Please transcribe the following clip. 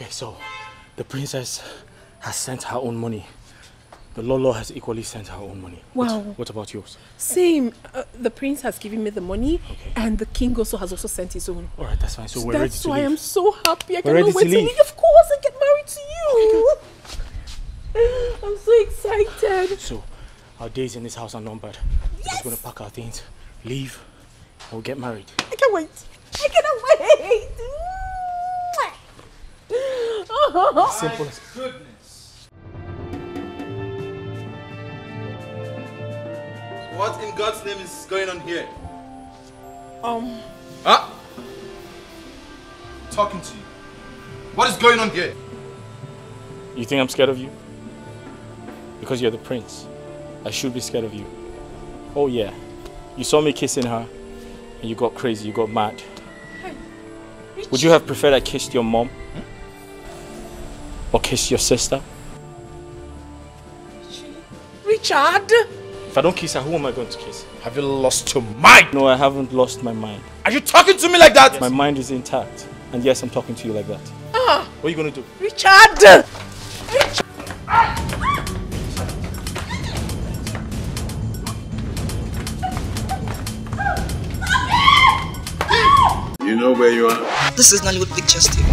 Okay, so the princess has sent her own money. The Lolo has equally sent her own money. Wow. What, what about yours? Same. Uh, the prince has given me the money, Okay. and the king also has also sent his own. All right, that's fine. So we're ready to That's why. I'm so happy. I We're ready cannot wait to to leave. leave. Of course, I get married to you. I'm so excited. So our days in this house are numbered. Yes. We're just gonna pack our things, leave, and we'll get married. I can't wait. I cannot wait. Simple as Goodness. What in God's name is going on here? um, Ah! Talking to you. What is going on here? You think I'm scared of you? Because you're the prince. I should be scared of you. Oh yeah. You saw me kissing her and you got crazy, you got mad. Would you have preferred I kissed your mom? Or kiss your sister? Richard. If I don't kiss her, who am I going to kiss? Have you lost your mind? No, I haven't lost my mind. Are you talking to me like that? My mind is intact. And yes, I'm talking to you like that. Ah, What are you going to do? Richard. You know where you are? This is Nollywood Pictures TV.